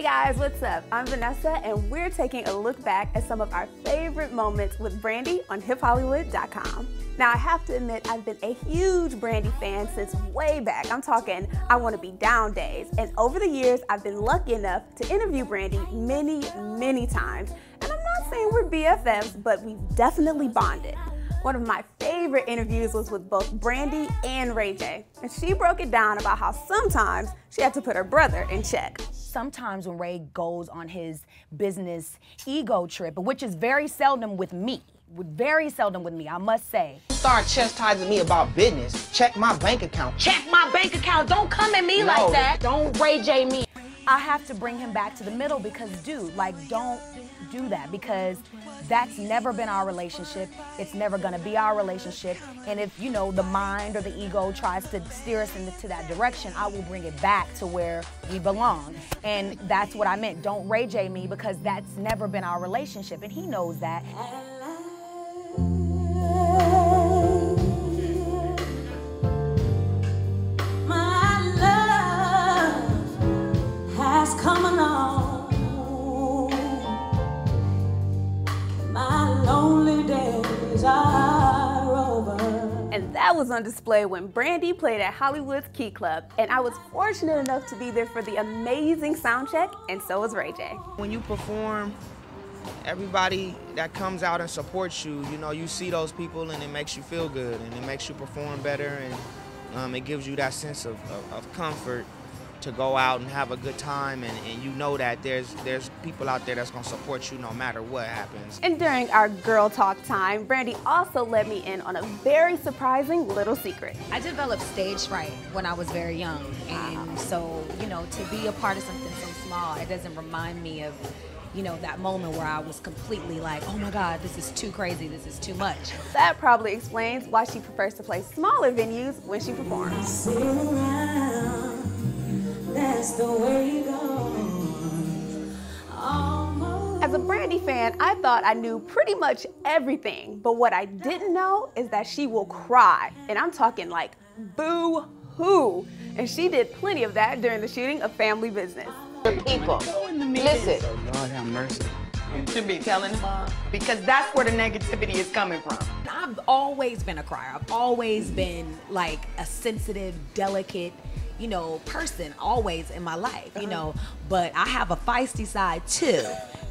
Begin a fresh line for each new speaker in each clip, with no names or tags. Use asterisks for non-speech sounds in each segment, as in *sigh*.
Hey guys, what's up? I'm Vanessa, and we're taking a look back at some of our favorite moments with Brandy on HipHollywood.com. Now, I have to admit, I've been a huge Brandy fan since way back. I'm talking I Want to Be Down days. And over the years, I've been lucky enough to interview Brandy many, many times. And I'm not saying we're BFFs, but we've definitely bonded. One of my favorite interviews was with both Brandy and Ray J. And she broke it down about how sometimes she had to put her brother in check.
Sometimes when Ray goes on his business ego trip, which is very seldom with me, very seldom with me, I must say.
Start chastising me about business. Check my bank account.
Check my bank account. Don't come at me
No.
like that. Don't Ray J me. I have to bring him back to the middle because, dude, like, don't do that because that's never been our relationship. It's never gonna be our relationship. And if, you know, the mind or the ego tries to steer us into that direction, I will bring it back to where we belong. And that's what I meant. Don't Ray J me because that's never been our relationship. And he knows that.
That was on display when Brandy played at Hollywood's Key Club. And I was fortunate enough to be there for the amazing sound check, and so was Ray J.
When you perform, everybody that comes out and supports you, you know, you see those people and it makes you feel good and it makes you perform better and um, it gives you that sense of, of, of comfort to go out and have a good time and, and you know that there's there's people out there that's gonna support you no matter what happens.
And during our girl talk time, Brandy also let me in on a very surprising little secret.
I developed stage fright when I was very young. And ah. so, you know, to be a part of something so small, it doesn't remind me of, you know, that moment where I was completely like, oh my God, this is too crazy, this is too much.
That probably explains why she prefers to play smaller venues when she performs.
Sit around, that's the way it goes.
As a Brandy fan, I thought I knew pretty much everything, but what I didn't know is that she will cry. And I'm talking like boo hoo. And she did plenty of that during the shooting of Family Business.
people. Listen,
Lord have mercy.
to be telling her because that's where the negativity is coming from.
I've always been a crier. I've always been like a sensitive, delicate, you know, person always in my life, you uh-huh. know. But I have a feisty side too.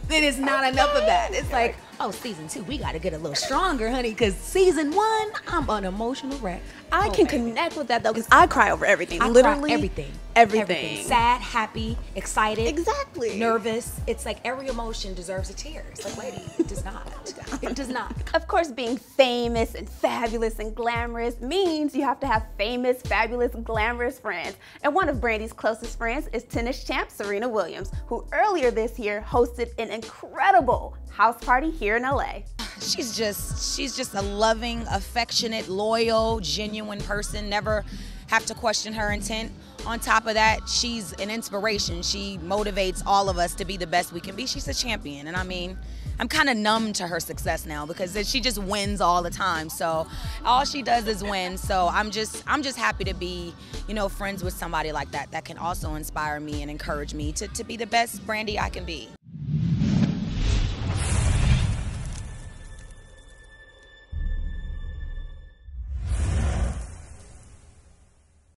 Then it's not enough of that. It's like, oh, season two, we got to get a little stronger, honey, because season one, I'm an emotional wreck.
I
Oh,
can
baby.
connect with that though, because I cry over everything.
I cry
Literally
everything.
Everything.
Sad, happy, excited.
Exactly.
Nervous. It's like every emotion deserves a tear. It's like, lady, it does not. *laughs* It does not.
Of course, being famous and fabulous and glamorous means you have to have famous, fabulous, glamorous friends. And one of Brandy's closest friends is tennis champ Serena Williams, who earlier this year hosted an incredible house party here in LA.
she's just she's just a loving affectionate loyal genuine person. Never have to question her intent. On top of that she's an inspiration. She motivates all of us to be the best we can be. She's a champion and i mean i'm kind of numb to her success now because she just wins all the time. So all she does is win. So i'm just i'm just happy to be you know friends with somebody like that that can also inspire me and encourage me to, to be the best brandy i can be